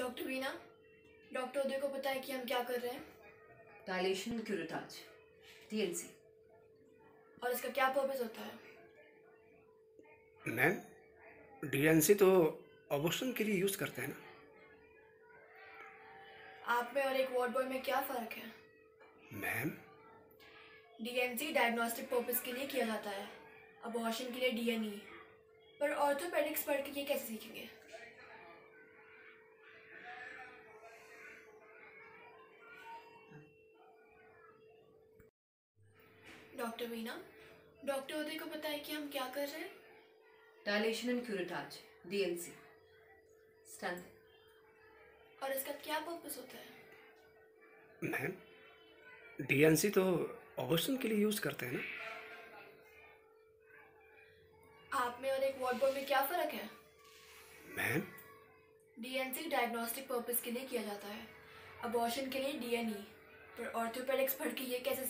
Doctor Veena doctor उदय को पता है कि हम क्या कर रहे हैं? डायलेशन क्यूरेटाज डीएनसी और इसका क्या पर्पस होता है? मैम डीएनसी तो ऑबोशन के लिए यूज़ करते हैं ना? आप में और एक वार्ड बॉय में क्या फ़र्क है? मैम डीएनसी डायग्नोस्टिक पर्पस के लिए किया जाता है। अबॉर्शन के लिए डीएनई पर ऑर्थोपेडिक्स पढ़ के ये कैसे सीखेंगे? डॉक्टर वीना डॉक्टर उदय को पता है कि हम क्या कर रहे हैं? Dilation and curettage DNC stand और इसका क्या पर्पस होता है? मैम डीएनसी तो ऑबोशन के लिए यूज़ करते हैं ना? आप में और एक वार्ड बॉय में क्या फ़र्क है? मैम? डीएनसी डायग्नोस्टिक पर्पस के लिए किया जाता है। अबॉर्शन के लिए डीएनई पर ऑर्थोपेडिक्स पढ़ के ये कैसे